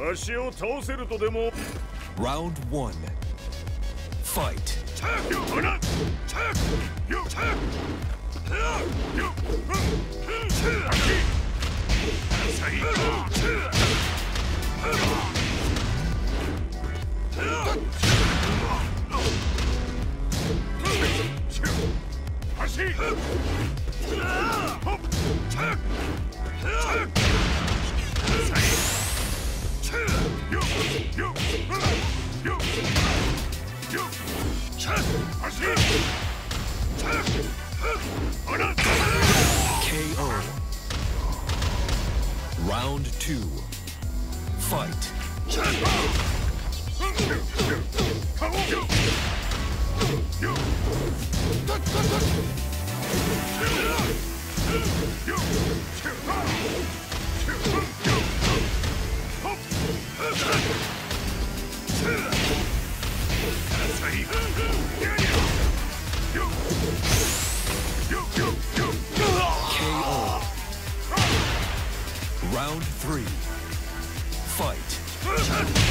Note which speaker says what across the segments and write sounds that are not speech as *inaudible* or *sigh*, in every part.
Speaker 1: わしを倒せるとでも
Speaker 2: Round one. Fight.
Speaker 1: 足
Speaker 2: Round three. Fight.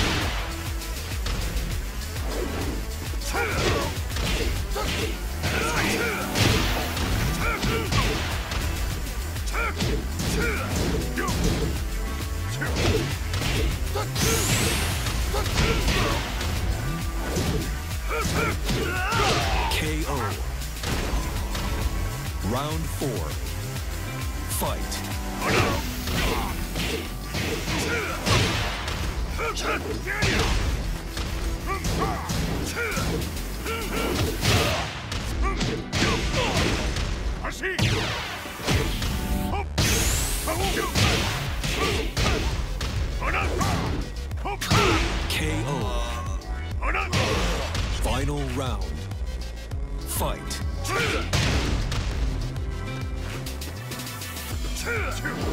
Speaker 2: Four.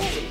Speaker 2: Great.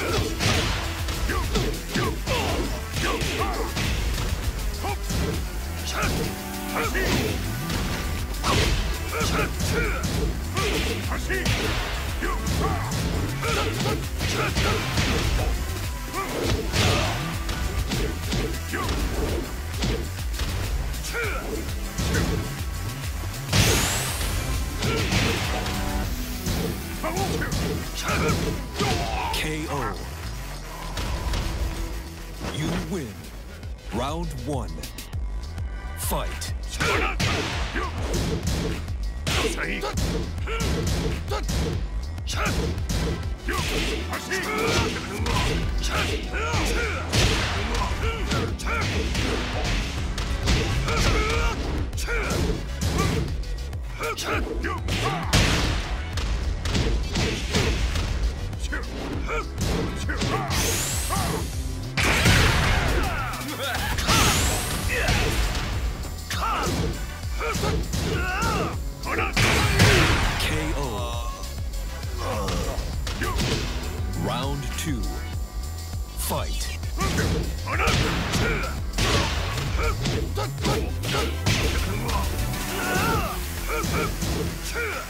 Speaker 2: Fight. KO. Round one. Fight. *laughs* KO. *laughs*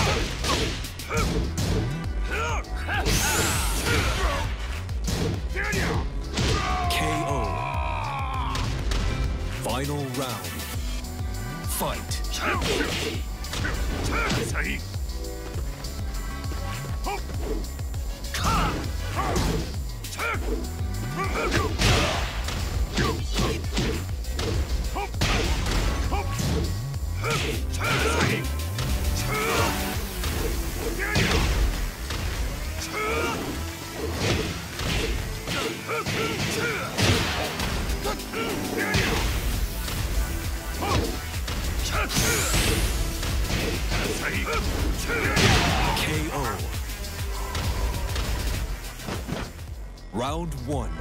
Speaker 2: Round one.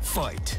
Speaker 2: Fight.